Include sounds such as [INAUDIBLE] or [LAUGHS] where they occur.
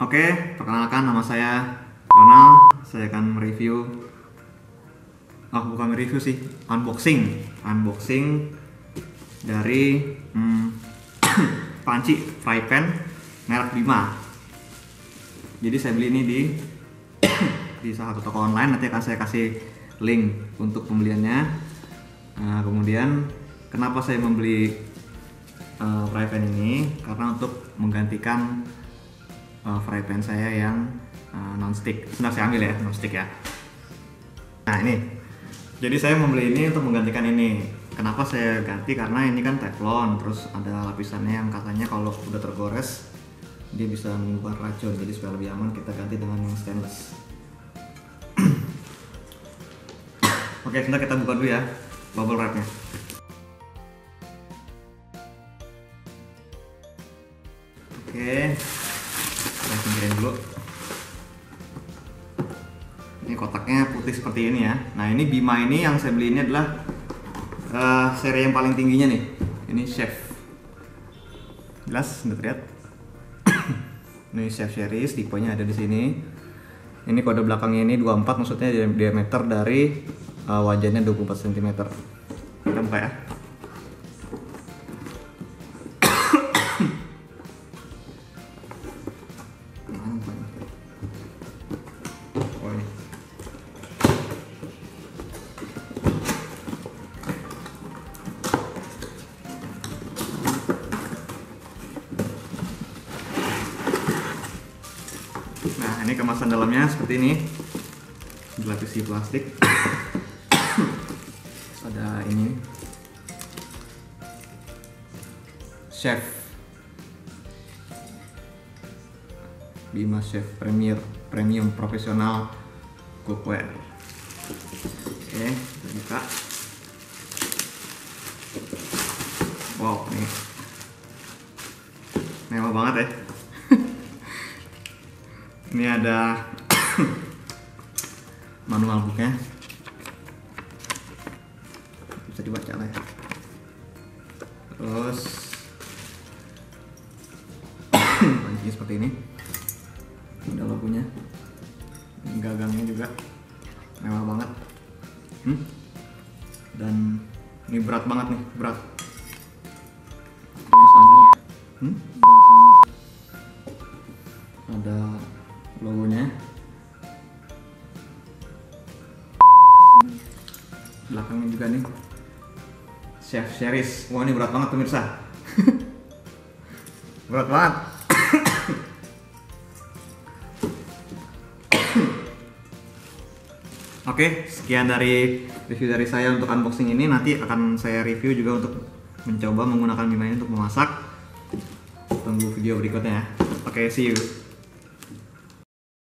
Oke, perkenalkan nama saya Donald. Saya akan mereview Oh, bukan mereview sih, unboxing. Unboxing dari hmm, [COUGHS] panci fry pan merek Bima. Jadi saya beli ini di [COUGHS] di salah satu toko online nanti akan saya kasih link untuk pembeliannya. Nah, kemudian kenapa saya membeli uh, fry pan ini? Karena untuk menggantikan uh, fry pan saya yang uh, non-stick. Sudah saya ambil ya, non-stick ya. Nah ini, jadi saya membeli ini untuk menggantikan ini. Kenapa saya ganti? Karena ini kan teflon, terus ada lapisannya yang katanya kalau udah tergores dia bisa menimbulkan racun. Jadi supaya lebih aman kita ganti dengan yang stainless. [COUGHS] Oke, sebentar kita buka dulu ya bubble wrapnya. Oke, kita singkirin dulu. Ini kotaknya putih seperti ini ya. Nah ini Bima ini yang saya beli ini adalah uh, seri yang paling tingginya nih. Ini chef. Jelas, udah terlihat. [COUGHS] ini chef series, tipenya ada di sini. Ini kode belakangnya ini 24 maksudnya diameter dari uh, wajahnya 24 cm. Kita buka ya. Nah, ini kemasan dalamnya seperti ini. Dilapisi plastik. Ada ini. Chef. Bima Chef Premier Premium Profesional Cookware. Oke, kita buka. Wow, ini mewah banget ya. [LAUGHS] Ini ada [COUGHS] manual booknya. Bisa dibaca lah ya. Terus [COUGHS] pancinya seperti ini. Ada logonya. Gagangnya juga mewah banget. Hmm? Dan ini berat banget nih, berat. Ada, hmm? ada logonya belakangnya juga nih chef series wah ini berat banget pemirsa [LAUGHS] berat banget Oke, sekian dari review dari saya untuk unboxing ini. Nanti akan saya review juga untuk mencoba menggunakan Bima ini untuk memasak. Tunggu video berikutnya ya. Oke, see you.